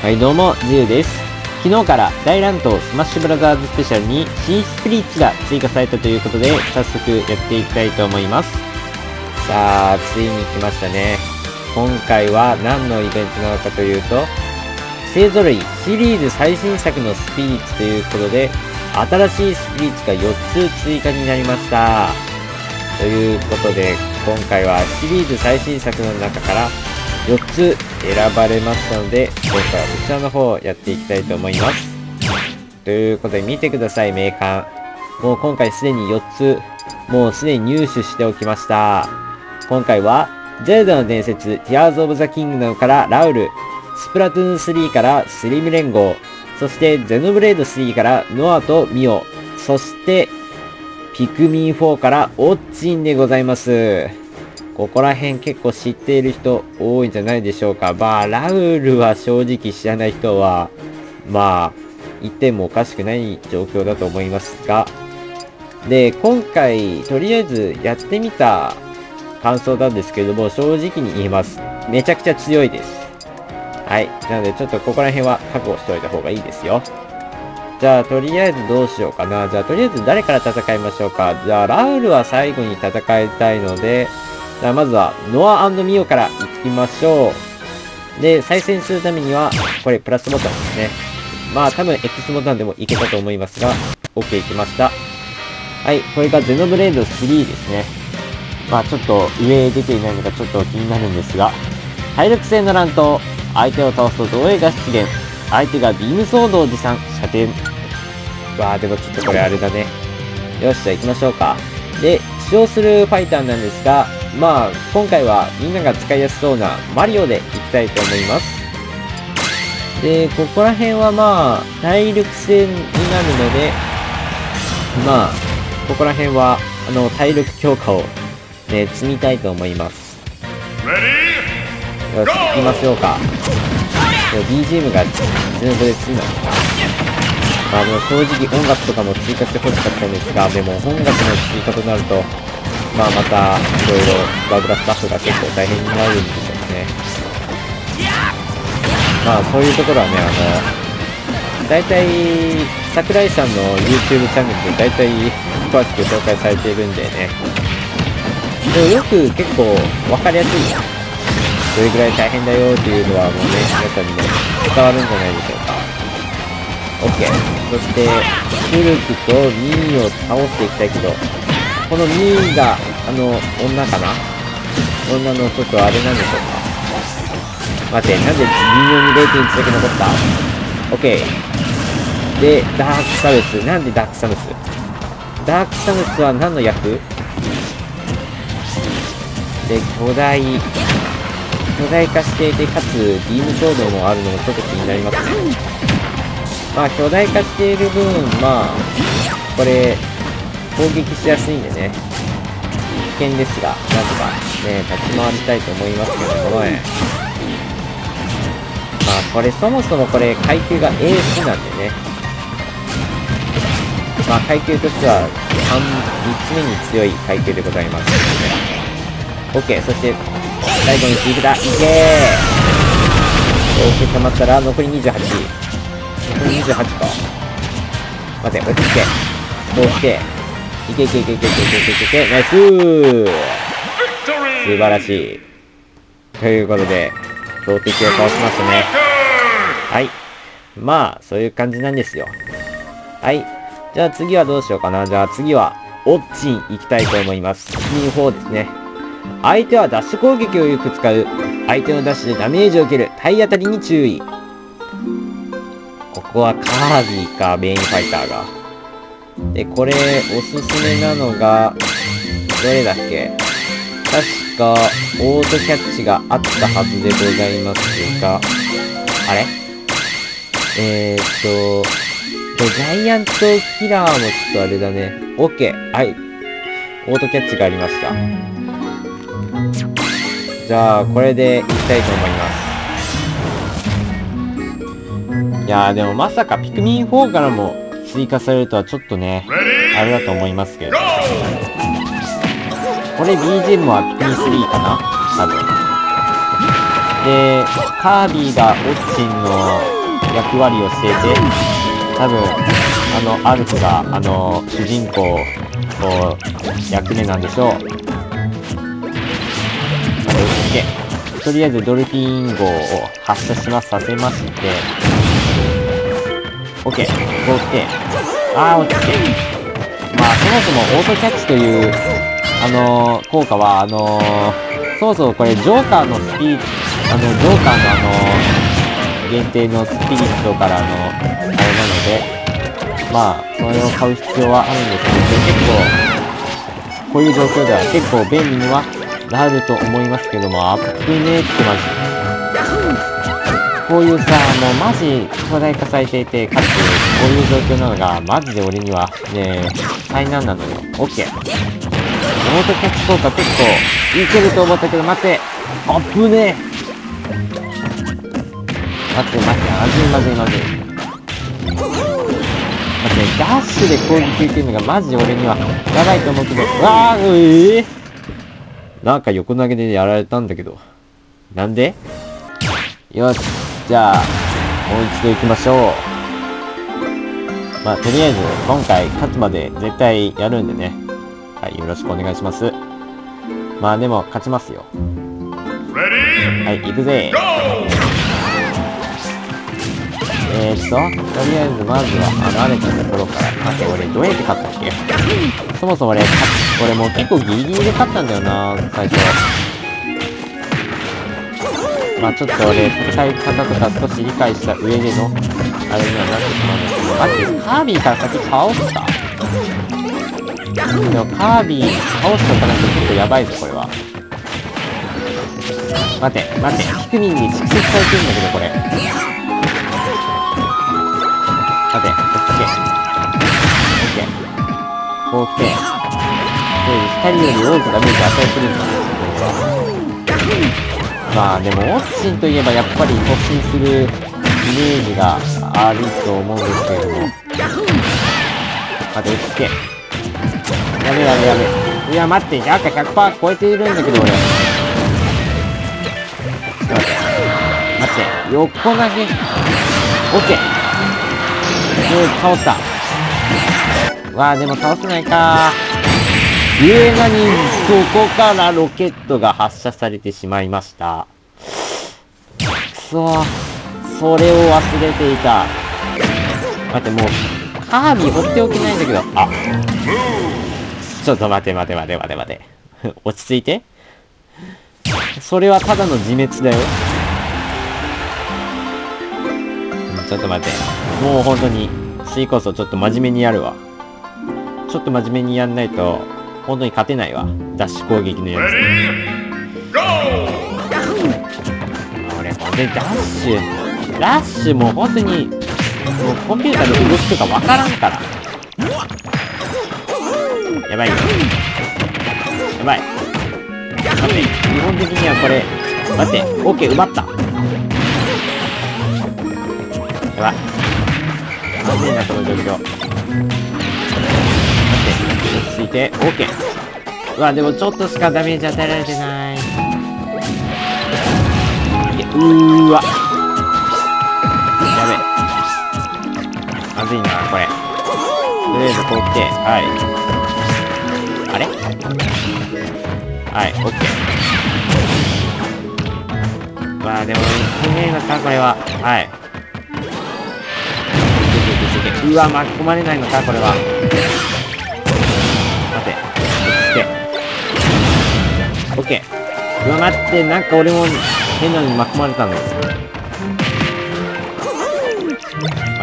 はいどうも、自由です。昨日から大乱闘スマッシュブラザーズスペシャルに新スピリッツが追加されたということで、早速やっていきたいと思います。さあ、ついに来ましたね。今回は何のイベントなのかというと、勢揃いシリーズ最新作のスピリッツということで、新しいスピリッツが4つ追加になりました。ということで、今回はシリーズ最新作の中から4つ選ばれましたので、今回はこちらの方をやっていきたいと思います。ということで見てください、名鑑。もう今回すでに4つ、もうすでに入手しておきました。今回は、ゼルダの伝説、ティアーズ・オブ・ザ・キングダムからラウル、スプラトゥーン3からスリム連合、そしてゼノブレード3からノアとミオ、そしてピクミン4からオッチンでございます。ここら辺結構知っている人多いんじゃないでしょうか。まあ、ラウールは正直知らない人は、まあ、言ってもおかしくない状況だと思いますが、で、今回、とりあえずやってみた感想なんですけども、正直に言います。めちゃくちゃ強いです。はい。なので、ちょっとここら辺は覚悟しておいた方がいいですよ。じゃあ、とりあえずどうしようかな。じゃあ、とりあえず誰から戦いましょうか。じゃあ、ラウルは最後に戦いたいので、じゃあ、まずは、ノアミオから行きましょう。で、再戦するためには、これ、プラスボタンですね。まあ、多分 X ボタンでもいけたと思いますが、OK いきました。はい、これがゼノブレード3ですね。まあ、ちょっと上出ていないのがちょっと気になるんですが、体力性の乱闘。相手を倒すと造影が出現。相手がビームソードを持参、射程。わあ、でもちょっとこれあれだね。よし、じゃあ行きましょうか。で、使用するファイターなんですが、まあ、今回はみんなが使いやすそうなマリオでいきたいと思います。で、ここら辺はまあ、体力性になるので、まあ、ここら辺は、あの、体力強化をね、積みたいと思います。よし、行きましょうか。BGM が全部で済んだのかな。まあでも正直音楽とかも追加して欲しかったんですが、でも音楽の追加となると、まあまた、いろいろバグラスタッフが結構大変になるんでしょうね。まあそういうところはね、あの、大体、桜井さんの YouTube チャンネルで大体詳しく紹介されているんでね。でもよく結構わかりやすいどれぐらい大変だよっていうのはもうね、皆さんにも伝わるんじゃないでしょうか。OK。そして、シルクとミーを倒していきたいけど、このミーが、あの、女かな？女のちょっとあれなんでしょうか？待って、なんで微妙に0.1だけ残った ?OK。で、ダークサムス。なんでダークサムス？ダークサムスは何の役？で、巨大、巨大化していて、かつ、ビームソードもあるのもちょっと気になりますね。まあ、巨大化している分、まあ、これ、攻撃しやすいんでね、危険ですが、なんとかね、立ち回りたいと思いますけどもね。まあ、これ、そもそもこれ、階級がエースなんでね。まあ、階級としては、3、3つ目に強い階級でございます。OK、そして、最後にチークだ。いけー !OK、溜まったら、残り28。残り28か。待て、落ち着け。OK。いけいけいけいけいけいけいけいけ、ナイス素晴らしい。ということで、強敵を倒しましたね。はい。まあ、そういう感じなんですよ。はい。じゃあ次はどうしようかな。じゃあ次は、オッチン行きたいと思います。2 4ですね。相手はダッシュ攻撃をよく使う。相手のダッシュでダメージを受ける。体当たりに注意。ここはカービィか、メインファイターが。で、これ、おすすめなのが、どれだっけ？確か、オートキャッチがあったはずでございますが、あれ？えーっと、ジャイアントキラーもちょっとあれだね。OK。はい。オートキャッチがありました。じゃあ、これでいきたいと思います。いやー、でもまさかピクミン4からも追加されるとはちょっとね、あれだと思いますけど。これ BGM はピクミン3かな？多分。で、カービィがオッチンの役割をしていて、多分、あの、アルフが、あの、主人公の役目なんでしょう。で、とりあえずドルフィン号を発射します、させまして、OK、こう来て、あー、落ちて。まあ、そもそもオートキャッチという、あのー、効果は、あのー、そうそう、これ、ジョーカーのスピー、あの、ジョーカーのあのー、限定のスピリットからの、あれなので、まあ、それを買う必要はあるんですけど、結構、こういう状況では結構便利にはなると思いますけども、あっぶねーってマジ。こういうさ、もうマジ巨大化されていて、かつ、こういう状況なのが、マジで俺には、ね、災難なのよ。オッケー。オートキャッチ効果結構、いけると思ったけど、待って。あぶねー。待って待って、まずいまずいまずい。まあね、ダッシュで攻撃受けるのがマジで俺にはやばいと思うけど、うわー、ええー、なんか横投げでやられたんだけど。なんで？よし。じゃあ、もう一度行きましょう。まあ、とりあえず、今回勝つまで絶対やるんでね。はい、よろしくお願いします。まあでも、勝ちますよ。はい、行くぜ。えー、っと、とりあえずまずは離れたところから、待って、俺どうやって勝ったっけ？そもそも俺、俺もう結構ギリギリで勝ったんだよな、最初。まあちょっと俺、戦い方とか少し理解した上での、あれにはなってしまうんですけど、待って、カービィから先倒すかでもカービィ倒しとかないと結構やばいぞ、これは。待って、待って、ピクミンに蓄積されてるんだけど、これ。待て、こっち来て。オッケー。こう来て。で、光より多くダメージ与えてるんだまあでも、オッチンといえばやっぱり突進するイメージがあると思うんですけれども。待て、落ち着け。やめやめやめ。いや、待って、赤100%超えているんだけど、俺。ちょっと待って。待って、横投げ。オッケー。倒した。わあ、でも倒せないか上なに、そこからロケットが発射されてしまいました。くそそれを忘れていた。待って、もう、カービィ放っておけないんだけど、あ。ちょっと待て待て待て待て待て。落ち着いて。それはただの自滅だよ。ちょっと待って。もう本当に、次こそちょっと真面目にやるわ。ちょっと真面目にやんないと、本当に勝てないわ。ダッシュ攻撃のやつ。俺、ほんとにダッシュ、ダッシュも本当に、もうコンピューターの動きとかわからんから。やばいよ。やばい。待って、基本的にはこれ、待って、オッケー、奪った。やばい。まずいな、この状況。待って、落ち着いて、OK。うわ、でもちょっとしかダメージ与えられてない。うーわ。やべまずいな、これ。とりあえずこう来て、はい。あれ？はい、OK。まあでも、いけねえのか、これは。はい。うわ巻き込まれないのかこれはオッケーうわ待ってなんか俺も変なのに巻き込まれたの。待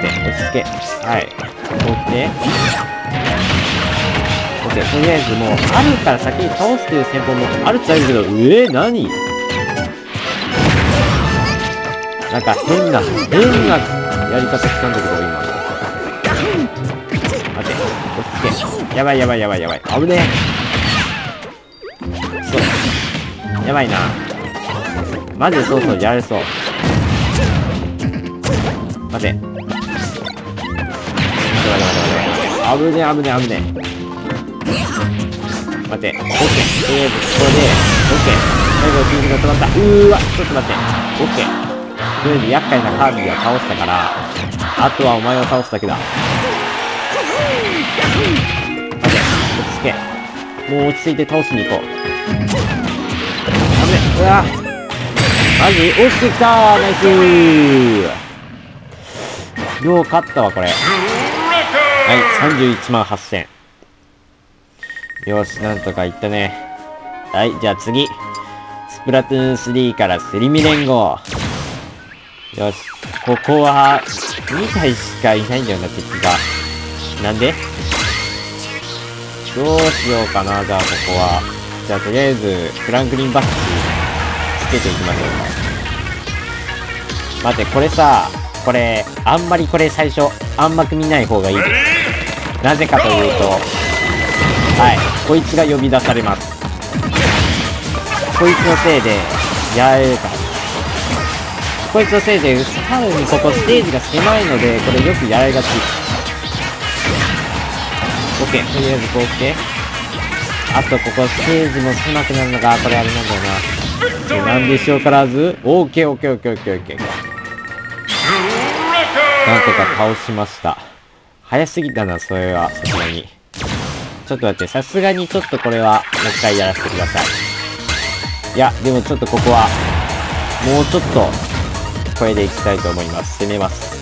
て落ち着け。はい。こう来て。オッケーとりあえずもうあるから先に倒すという戦法もあるっちゃあるけどえー、何？なんか変な変なやり方したんだけど今。待て落ち着け。やばいやばいやばいやばい。危ねえ。やばいな。マジでそうそうやられそう。待て。待て待て待て待て。危ねえ危ねえ危ねえ。待て。オッケー。とりあえず、これで、オッケー。最後、筋肉が止まった。うーわ、ちょっと待って。オッケー。とりあえず厄介なカービィは倒したから、あとはお前を倒すだけだ。待て、落ち着け。もう落ち着いて倒しに行こう。ダメ。うわマジ落ちてきたナイスよう勝ったわ、これ。はい、31万8000。よし、なんとかいったね。はい、じゃあ次。スプラトゥーン3からスリミ連合。よし、ここは、2体しかいないんだよな、敵が。なんで？どうしようかな、じゃあここは。じゃあとりあえず、フランクリンバッジつけていきましょうか。待って、これさ、これ、あんまりこれ最初、暗幕見ない方がいいです。なぜかというと、はい、こいつが呼び出されます。こいつのせいで、やられるから。こいつのせいで、さらにここステージが狭いので、これよくやられがち。OK。とりあえずこう来て。あと、ここステージも狭くなるのが、これあれなんだよな。なんでしょうからず ?OK、OK、OK、OK、OK。なんとか倒しました。早すぎたな、それは、さすがに。ちょっと待って、さすがにちょっとこれは、もう一回やらせてください。いや、でもちょっとここは、もうちょっと、これでいきたいと思います。攻めます。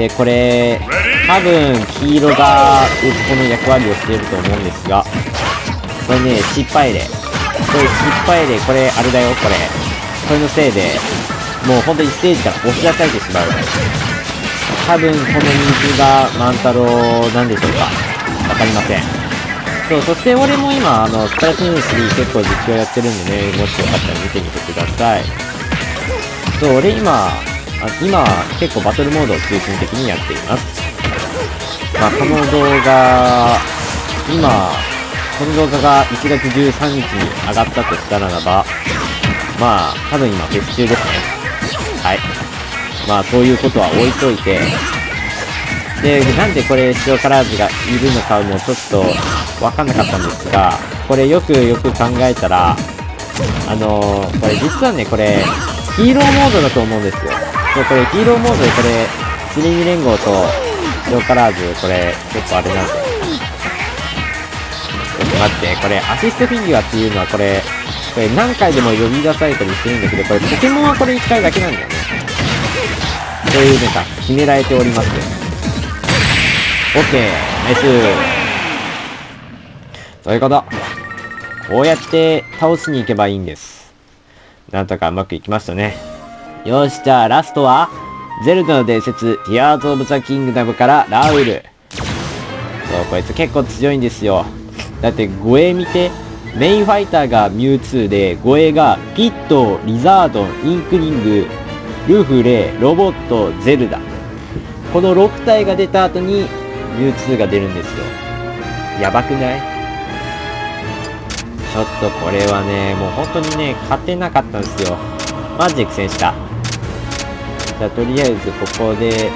で、これ、多分、黄色が、この役割をしていると思うんですが、これね、失敗例。これ失敗例、これ、あれだよ、これ。これのせいで、もう本当にステージから押し出されてしまう。多分、この人数が万太郎なんでしょうか。わかりません。そう、そして俺も今、あの、スプラトゥーン3結構実況やってるんでね、もしよかったら見てみてください。そう、俺今、今、結構バトルモードを中心的にやっています。まあ、この動画、今、この動画が1月13日に上がったとしたならば、まあ、多分今、フェス中ですね。はい。まあ、そういうことは置いといて、で、なんでこれ、塩辛味がいるのかもちょっとわかんなかったんですが、これよくよく考えたら、あのー、これ実はね、これ、ヒーローモードだと思うんですよ。そう、これヒーローモードでこれ、スリミ連合と塩辛味、これ、結構あれなんで。ちょっと待って、これ、アシストフィギュアっていうのはこれ、これ何回でも呼び出されたりしてるんだけど、これポケモンはこれ1回だけなんだよね。そういうなんか、決められております。オッケーナイスそういうこと。こうやって倒しに行けばいいんです。なんとかうまくいきましたね。よし、じゃあラストは、ゼルダの伝説、ティアーズ・オブ・ザ・キングダムからラウル。そう、こいつ結構強いんですよ。だって護衛見て、メインファイターがミュウツーで、護衛がピット、リザードン、インクリング、ルフレ、ロボット、ゼルダ。この6体が出た後に、ミュウツーが出るんですよ。やばくない？ちょっとこれはね、もう本当にね、勝てなかったんですよ。マジで苦戦した。じゃあとりあえずここで、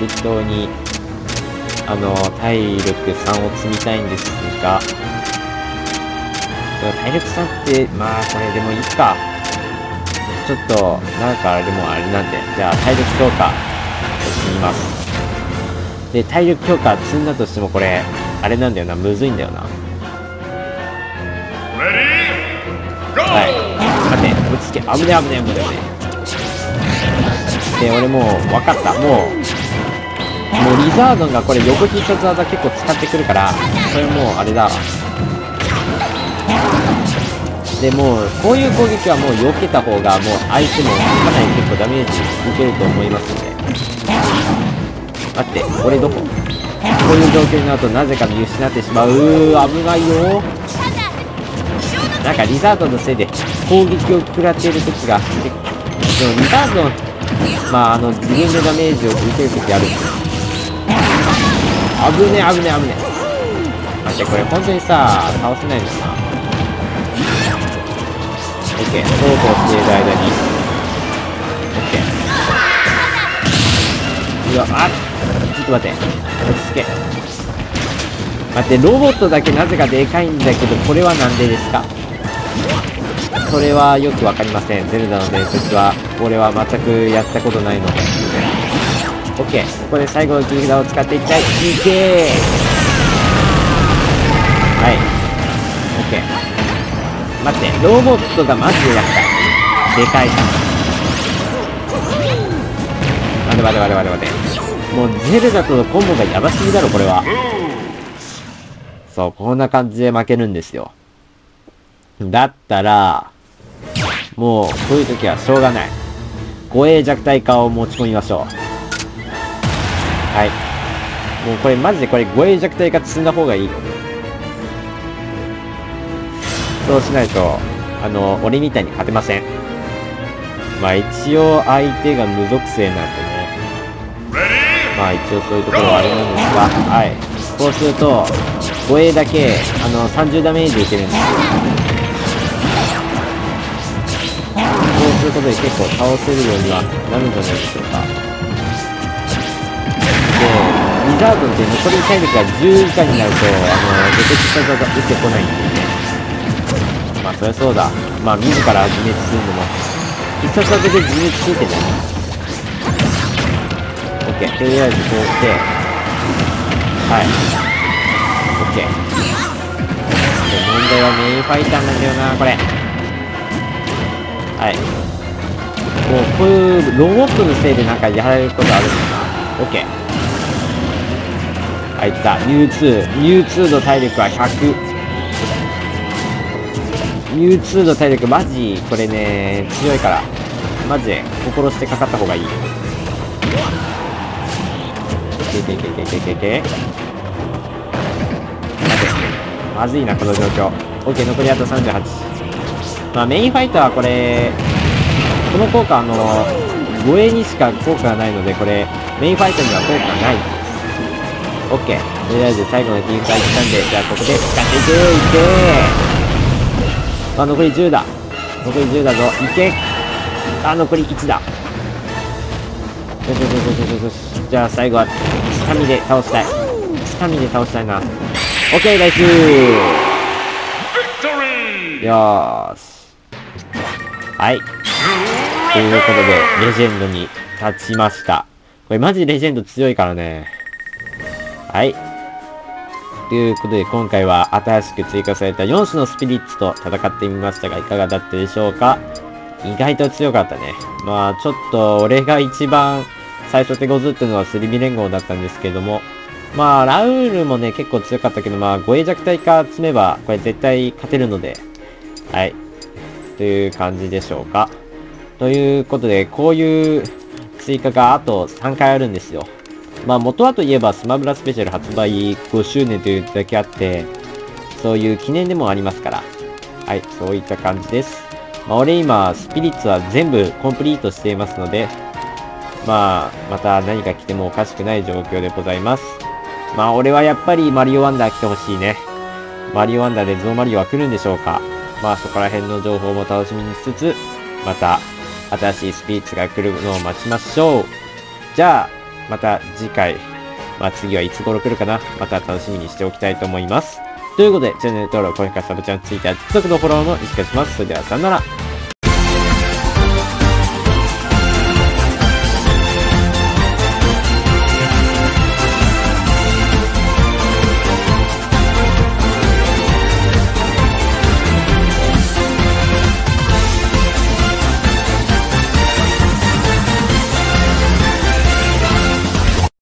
適当に、あの、体力3を積みたいんですが、体力3って、まあこれでもいいか。ちょっと、なんかあれでもあれなんで、じゃあ体力強化、積みます。で、体力強化積んだとしてもこれ、あれなんだよな、むずいんだよな。はい。待って、落ち着け。危ね危ね危ね危ね。で、俺もう、分かった。もう、もうリザードンがこれ横必殺技結構使ってくるから、それもうあれだ。で、もう、こういう攻撃はもう避けた方が、もう相手もかなり結構ダメージ受けると思いますので。待って、俺どこ？こういう状況になるとなぜか見失ってしまう。危ないよ。なんかリザードンのせいで攻撃を食らっている時が結構、リザードの、まああの、自分でダメージを受ける時あるん。で。危ね危ね危ね待って、これ本当にさ、倒せないん。だな。オッケー、そうこうしている間に。オッケー。うわ、あちょっと待って。落ち着け。待って、ロボットだけなぜかでかいん。だけど、これはなん。でですかそれはよくわかりません。ゼルダの伝説は、俺は全くやったことないので。オッケー。ここで最後の切り札を使っていきたい。いけーはい。オッケー。待って、ロボットがマジで厄介。でかい。待て待て待て待て待て。もうゼルダとのコンボがやばすぎだろ、これは。そう、こんな感じで負けるんですよ。だったら、もう、こういう時はしょうがない。護衛弱体化を持ち込みましょう。はい。もうこれマジでこれ護衛弱体化積んだ方がいい。そうしないと、あの、俺みたいに勝てません。まあ一応相手が無属性なんでね。まあ一応そういうところはあれなんですが、はい。こうすると、護衛だけ、あの、30ダメージ受けるんですよ。ることで結構倒せるようにはなるんじゃないでしょうか。で、リザードンって残り体力が10以下になると、あの、出てきた技が打ってこないんでね。まあ、そりゃそうだ。まあ、自ら自滅するのも、必殺技で自滅するってね。オッケー。とりあえずこうして、はい。オッケー。で、問題はメインファイターなんだよな、これ。はい。もうこういうロボットのせいでなんかやられることあるんだな。オッケー。あ、いった。ミュウツー。ミュウツーの体力は100。ミュウツーの体力マジ、これね、強いから。マジで、心してかかった方がいい。けけけけけけけ。まずいな、この状況。オッケー、残りあと38。まあ、メインファイターはこれ、この効果あの護衛にしか効果がないのでこれメインファイトには効果ない。んです OK とりあえず最後の切り替えしたんでじゃあここで使っていけいけ。あ残り10だ。残り10だぞ。いけ。あ残り1だ。よしよしよしよしよしじゃあ最後は下見で倒したい。下見で倒したいな。OK ナイス。よーし。はいということで、レジェンドに立ちました。これマジレジェンド強いからね。はい。ということで、今回は新しく追加された4種のスピリッツと戦ってみましたが、いかがだったでしょうか？意外と強かったね。まあ、ちょっと、俺が一番最初手ごずってのはスリビ連合だったんですけども、まあ、ラウールもね、結構強かったけど、まあ、護衛弱体化積めば、これ絶対勝てるので、はい。という感じでしょうか？ということで、こういう追加があと3回あるんですよ。まあ元はといえばスマブラスペシャル発売5周年というだけあって、そういう記念でもありますから。はい、そういった感じです。まあ俺今、スピリッツは全部コンプリートしていますので、まあ、また何か来てもおかしくない状況でございます。まあ俺はやっぱりマリオワンダー来てほしいね。マリオワンダーでゾウマリオは来るんでしょうかまあそこら辺の情報も楽しみにしつつ、また新しいスピーチが来るのを待ちましょう。じゃあ、また次回、まあ次はいつ頃来るかなまた楽しみにしておきたいと思います。ということで、チャンネル登録、高評価、サブチャン、ツイッター、TikTok のフォローもお願いします。それでは、さよなら。